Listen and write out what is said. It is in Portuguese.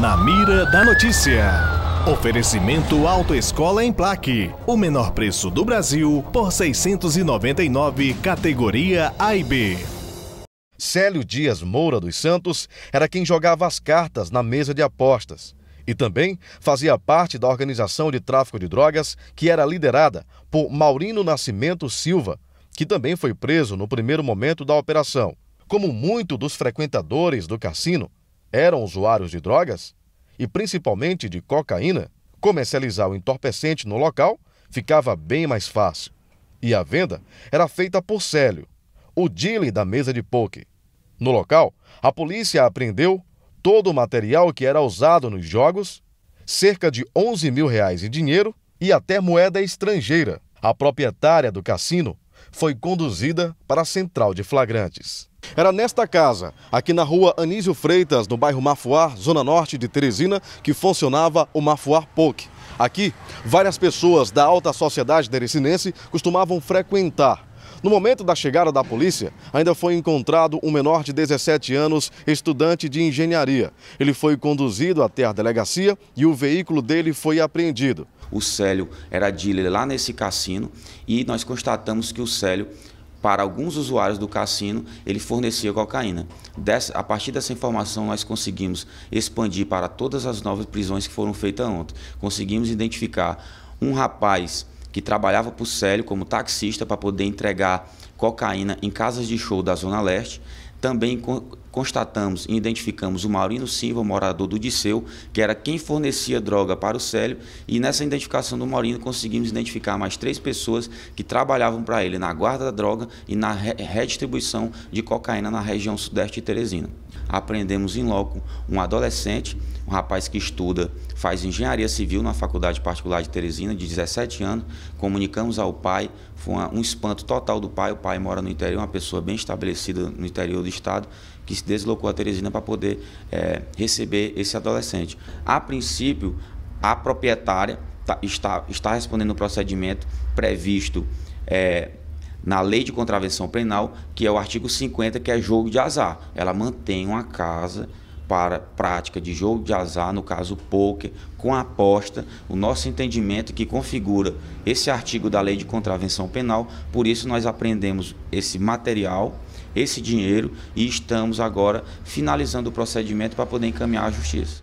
Na mira da notícia. Oferecimento Autoescola em Plaque. O menor preço do Brasil por 699, categoria A e B. Célio Dias Moura dos Santos era quem jogava as cartas na mesa de apostas e também fazia parte da organização de tráfico de drogas que era liderada por Maurino Nascimento Silva, que também foi preso no primeiro momento da operação. Como muitos dos frequentadores do cassino eram usuários de drogas, e principalmente de cocaína, comercializar o entorpecente no local ficava bem mais fácil. E a venda era feita por Célio, o dealer da mesa de poker. No local, a polícia apreendeu todo o material que era usado nos jogos, cerca de 11 mil reais em dinheiro e até moeda estrangeira. A proprietária do cassino foi conduzida para a central de flagrantes. Era nesta casa, aqui na rua Anísio Freitas, no bairro Mafuar, zona norte de Teresina, que funcionava o Mafuar POC. Aqui, várias pessoas da alta sociedade teresinense costumavam frequentar. No momento da chegada da polícia, ainda foi encontrado um menor de 17 anos, estudante de engenharia. Ele foi conduzido até a delegacia e o veículo dele foi apreendido. O Célio era dealer lá nesse cassino e nós constatamos que o Célio para alguns usuários do cassino, ele fornecia cocaína. Dessa, a partir dessa informação, nós conseguimos expandir para todas as novas prisões que foram feitas ontem. Conseguimos identificar um rapaz que trabalhava para o Célio como taxista para poder entregar cocaína em casas de show da Zona Leste. Também constatamos e identificamos o Maurino Silva, morador do Disseu, que era quem fornecia droga para o Célio, e nessa identificação do Maurino conseguimos identificar mais três pessoas que trabalhavam para ele na guarda da droga e na redistribuição de cocaína na região sudeste de Teresina. Aprendemos em loco um adolescente, um rapaz que estuda, faz engenharia civil na faculdade particular de Teresina, de 17 anos. Comunicamos ao pai, foi um espanto total do pai. O pai mora no interior, uma pessoa bem estabelecida no interior do estado, que se deslocou a Teresina para poder é, receber esse adolescente. A princípio, a proprietária tá, está, está respondendo o procedimento previsto é, na lei de contravenção penal, que é o artigo 50, que é jogo de azar. Ela mantém uma casa para prática de jogo de azar, no caso poker, com aposta, o nosso entendimento que configura esse artigo da lei de contravenção penal, por isso nós aprendemos esse material esse dinheiro e estamos agora finalizando o procedimento para poder encaminhar à justiça.